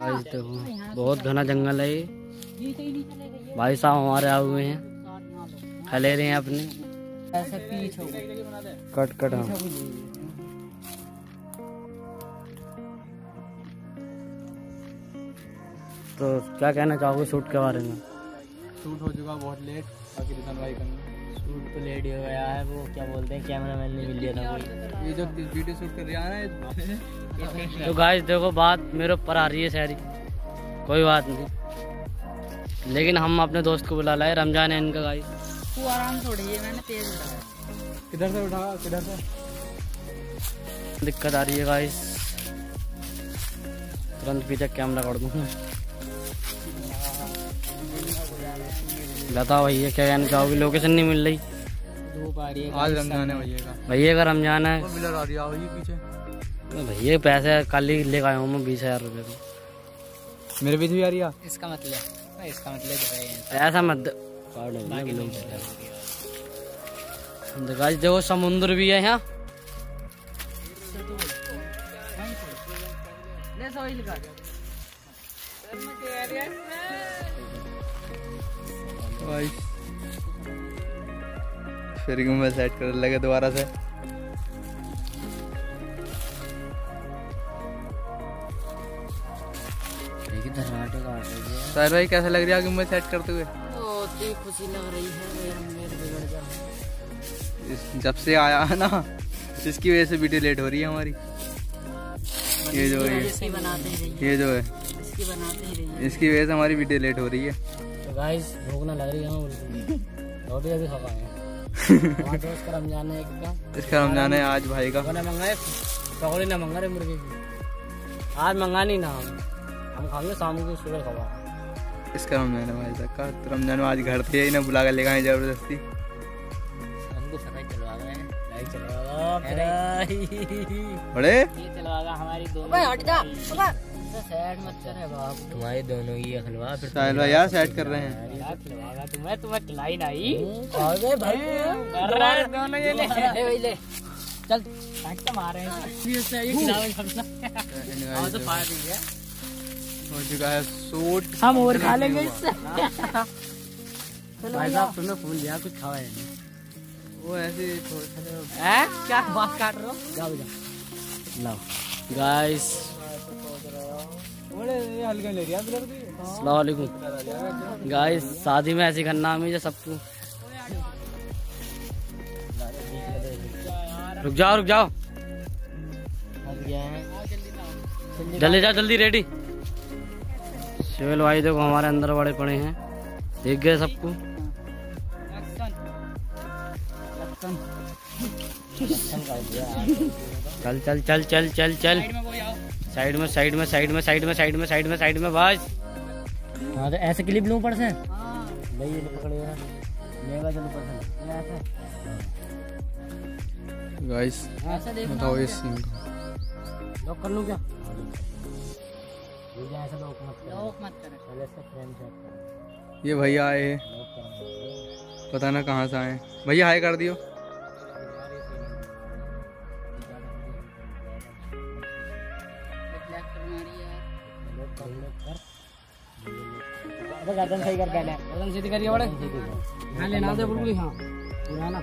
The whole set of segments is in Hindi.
गाइस देखो बहुत घना जंगल है ये। भाई साहब हमारे आए हुए हैं। खले रहे हैं अपने। हो कट कट हाँ तो क्या कहना चाहोगे शूट के बारे में? शूट हो चुका बहुत लेट बाकी रिटर्न भाई करना। शूट तो लेट हो गया है वो क्या बोलते हैं कैमरा मैन ने मिल लिया था कोई ये जो वीडियो शूट कर रहा है तो गाइस देखो बात मेरे ऊपर आ रही है सारी। कोई बात नहीं। लेकिन हम अपने दोस्त को बुला लाए रमज़ान है इनका गाइस तू आराम से उड़िए मैंने तेज उठाया किधर से उठा किधर से? दिक्कत आ रही है गाइस तुरंत पीछे कैमरा कर दूँ बताओ भैया क्या कहना चाहोगे लोकेशन नहीं मिल रही? धूप आ रही है आज रमज़ान है भैया का। भैया का रमज़ान है। आ रही है पीछे। भैया पैसे कल ही लेकर आया हूँ मैं बीस हज़ार रुपये को। मेरे भी आ रही है? इसका मतलब इसका मतलब ऐसा मत गाइस देखो समुद्र भी है यहाँ। फिर क्यों मैं सेट कर लगे दोबारा से। साहिर भाई कैसा लग रहा है मैं सेट करते हुए? बहुत ही खुशी लग रही है मेरा मेरे बिगड़ जा इस- जब से आया है ना इसकी वजह से वीडियो लेट हो रही है हमारी। ये जो है। इसकी बनाते ही रहिए। ये जो है। इसकी बनाते रहिए। इसकी वजह से हमारी वीडियो लेट हो रही है। गाइस भूख ना लग रही है रोटी अभी खा पाए हमारे दोस्त का रमज़ान है का। इसका रमज़ान है आज भाई का। मैंने मंगाए पकौड़े ना मंगा रहे मुर्गे की। आज मंगा नहीं ना हम। हम खाएँगे शाम को सुबह खवा। इसका रमज़ान है भाई साहब का। तो रमज़ान आज घर थे ही ना बुला कर लेगा ज़बरदस्ती। हमको सफ़ाई चलवा गए हैं। लाइक चलवा बड़े ये चलवागा हमारी दोनों हट जा। सैड मत करे बाप तुम्हारी दोनों की खिलवा फिर साहिल भाई यार सेट कर रहे हैं। यार तुम्हें तुम्हें खिलाई नहीं अरे भाई। कर रहा है। दोनों ये ले। ले भाई ले। चल काट के मारे हैं। ये से ये खिलावे सबसे और तो फाड़ दी है हो चुका है सूट हम और खा लेंगे इससे। भाई साहब तुमने फ़ोन लिया कुछ खावा है वो ऐसे थोड़ा हैं? क्या बात काट रहे हो? जाओ जाओ। लाओ गाइस बड़े ये हल्के ले रही अस्सलाम वालेकुम गाइस शादी में ऐसी करना हमें जो सबको रुक जाओ रुक जाओ। जल्दी जाओ, जल्दी रेडी शिवल भाई देखो, हमारे अंदर बड़े पड़े हैं। देख गए सबको चल चल चल चल चल चल। साइड में साइड में साइड में साइड में साइड में साइड में साइड में बस। हाँ तो ऐसे क्लिप लूँ पड़ से? भाई ये पकड़े लेगा चलो पड़ ऐसे। गाइस ऐसा देख बताओ इस सीन को। लॉक कर लूँ क्या? ये ऐसा लॉक मत कर लोग मत करे पहले इसका फ्रेम सेट कर। ये भैया आए हैं। लॉक पता ना कहाँ से आए भैया हाय कर दियो। अबे गर्दन सही कर पहले गर्दन सीधी करिए बड़े हाँ लेना दे बिल्कुल हाँ पूरा ना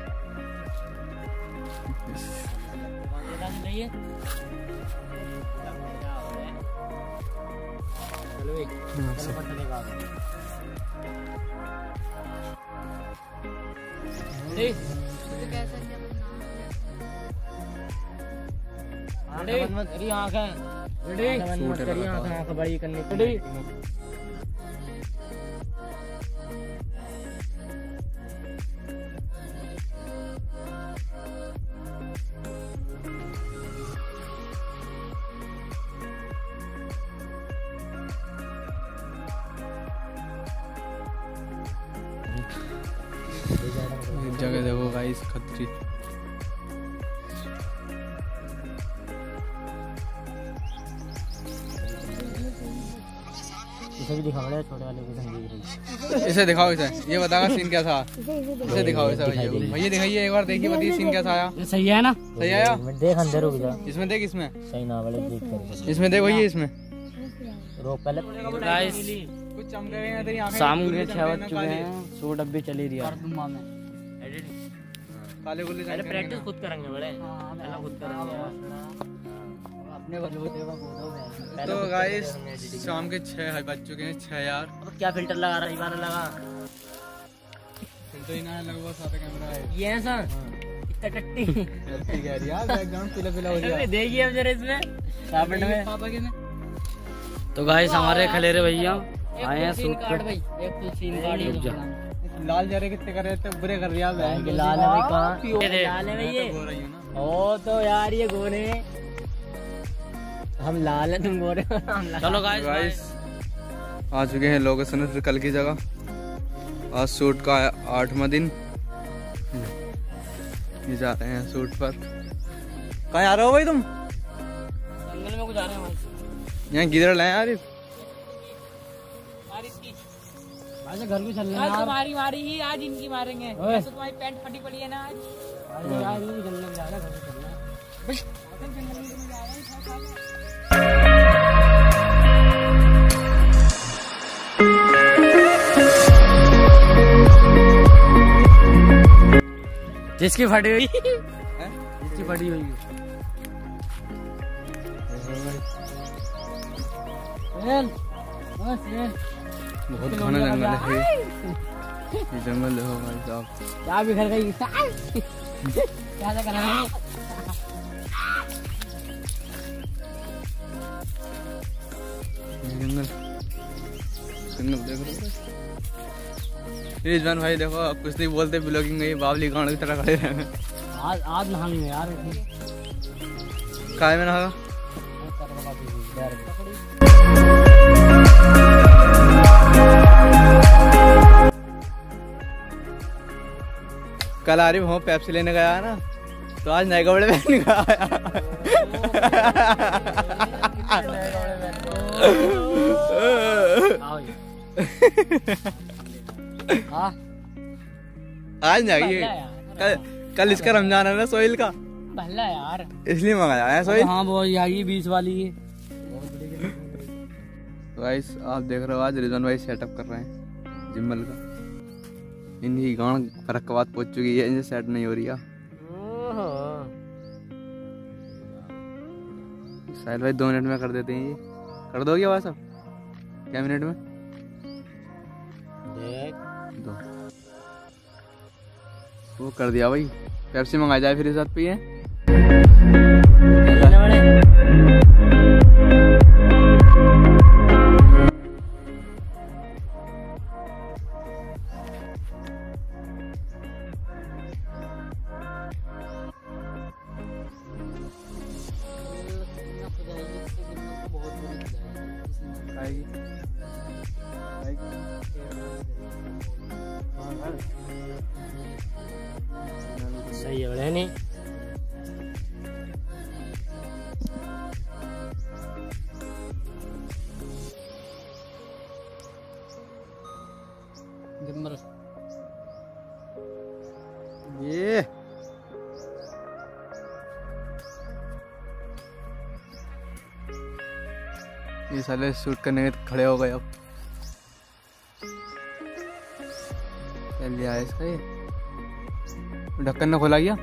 चलो एक चलो पट्टा देगा रेडी रेडी आँख है। रेडी? रेडी? एक जगह देखो गाइस खतरी। इसे भी दिखा बड़े छोटे वाले को रही इसे दिखाओ इसे। ये बताओ सीन क्या था। इसे दिखाओ। इसे भैया। दिखाइए एक बार देखिए बताइए सीन कैसा आया। ये सही है ना? सही आया? मैं देख अंदर रुक जा इसमें देख इसमें। सही ना वाले देख कर। इसमें देख भैया इसमें। रो पहले। गाइस कुछ चमक हुए हैं तेरी आँखें शाम के चमके छह बज चुके हैं अब भी चल ही। रहा कर दूँगा मैं। काले गुल्ली पहले प्रैक्टिस खुद करेंगे बड़े। पहले खुद करेंगे। तो गाइस शाम के छह बज चुके हैं छह यार। अब क्या फ़िल्टर लगा रहा है? लगा। तो ही ना लगभग साथ कैमरा है। ये है सर? टट्टी। है यार बैकग्राउंड पीला पीला हो अरे देखिए अब जरा इसमें। साबुन में। पापा के तो गाइस हमारे खलेरे भैया आए हैं सूट पे। भाई एक फुल सीन कार्ड रुक जा। लाल जरे कितने कर रहे थे बुरे कर रहा है लाल है भाई कहाँ? लाल है भाई ये। हो रही है ना। ओ तो यार ये गोरे हम लाल है तुम गोरे चलो गाइस गाइस आ चुके हैं लोकेशन फिर कल की जगह। आज शूट का आठवा दिन। ये जा रहे हैं शूट पर। कहाँ आ रहे हो भाई तुम? जंगल में कुछ आ रहे हैं यहाँ किधर लाए आज घर को चल रहे हैं तुम्हारी मारी ही आज इनकी मारेंगे। तुम्हारी पैंट फटी पड़ी है ना आज। यार ये जंगल में जा रहा है घर को चल रहा है। जिसकी फटी हुई। जिसकी फटी हुई। सेल बहुत घना जंगल है। ये जंगल देखो भाई साहब। क्या बिखर गई क्या क्या करना है? जंगल। जंगल देख रहे हो? रिजवान भाई देखो अब कुछ नहीं बोलते ब्लॉगिंग में बावली गांड की तरह खड़े रहे आज आज नहाएँगे यार। काय में नहा कल आरिफ हूँ पैप्सी लेने गया ना तो आज नए कपड़े पहन आया हाँ। आज जाइए कल कल इसका रमज़ान है ना सोहेल का? भला यार। इसलिए मंगाया है सोहेल? हाँ वो यही बीस वाली है। गाइस आप देख रहे हो आज रिजवान भाई सेटअप कर रहे हैं जिम्मल का। इनकी गांड फ़र्क बाद पहुँच चुकी है इनसे सेट नहीं हो रही है साहिल भाई दो मिनट में कर देते हैं ये। कर दोगे आवाज़ सब क्या मिनट में? दो वो कर दिया भाई। पेप्सी मंगाई जाए फिर इस साथ पिए सही है बड़े नहीं? ये। ये साले शूट करने के खड़े हो गए अब। चल लिया इसका ये। ढक्कन ने खोला गया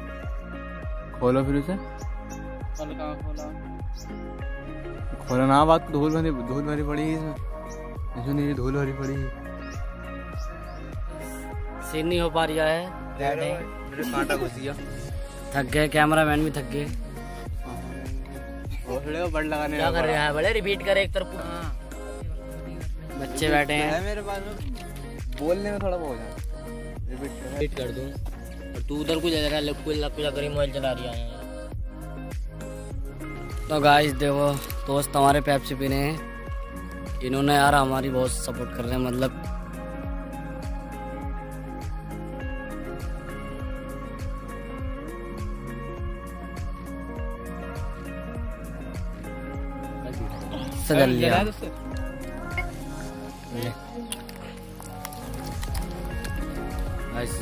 खोलो फिर उसे। खोला खोला ना बात धूल भरी धूल भरी पड़ी है इसमें। इसमें नहीं धूल भरी पड़ी है। सीन नहीं हो पा रहा है। मेरे कांटा घुस गया। थक गए कैमरामैन भी थक गए। घोसड़े को बड़ लगाने क्या कर रहा है? बड़े रिपीट करे एक तरफ़। बच्चे बैठे हैं। मेरे पास बोलने में थोड़ा बहुत है। रिपीट कर दूँ। और तू उधर कुछ जरा लक्कू लक्कू जा करी मोबाइल चला रही है तो गाइस देखो दोस्त हमारे पेप्सी पीने हैं। इन्होंने यार हमारी बहुत सपोर्ट कर रहे हैं मतलब। सजल लिया। गाइस